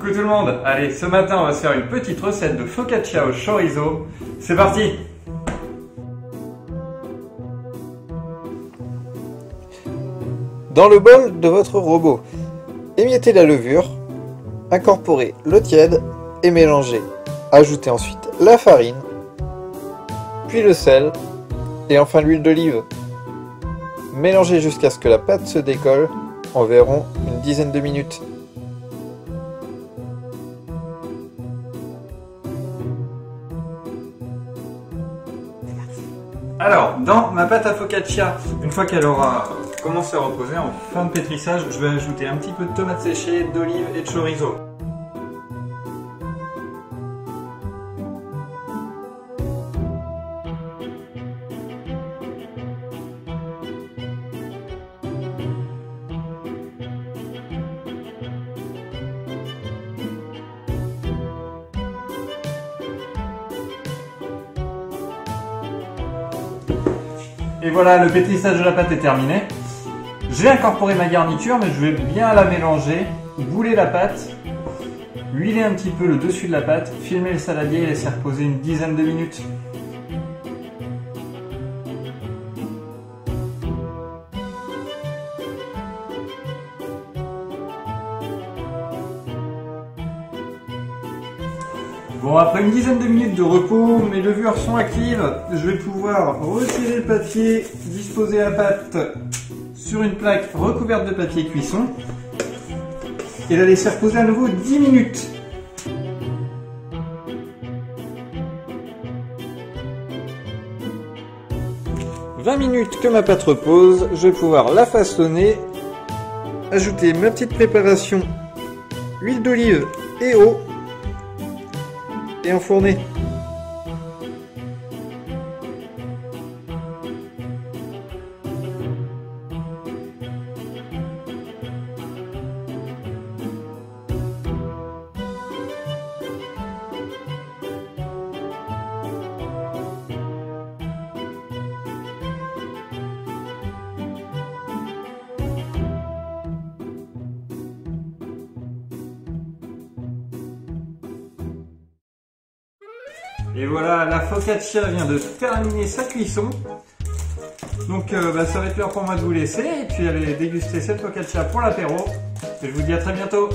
Coucou tout le monde Allez, ce matin on va se faire une petite recette de focaccia au chorizo. C'est parti Dans le bol de votre robot, émiettez la levure, incorporez l'eau tiède et mélangez. Ajoutez ensuite la farine, puis le sel et enfin l'huile d'olive. Mélangez jusqu'à ce que la pâte se décolle, environ une dizaine de minutes. Alors, dans ma pâte à focaccia, une fois qu'elle aura commencé à reposer en fin de pétrissage, je vais ajouter un petit peu de tomates séchées, d'olive et de chorizo. Et voilà, le pétrissage de la pâte est terminé. J'ai incorporé ma garniture, mais je vais bien la mélanger, bouler la pâte, huiler un petit peu le dessus de la pâte, filmer le saladier et laisser reposer une dizaine de minutes. Bon, après une dizaine de minutes de repos, mes levures sont actives. Je vais pouvoir retirer le papier, disposer la pâte sur une plaque recouverte de papier cuisson et la laisser reposer à nouveau 10 minutes. « 20 minutes que ma pâte repose, je vais pouvoir la façonner, ajouter ma petite préparation, huile d'olive et eau et enfourner. Et voilà, la focaccia vient de terminer sa cuisson. Donc euh, bah, ça va être l'heure pour moi de vous laisser et puis aller déguster cette focaccia pour l'apéro. Et je vous dis à très bientôt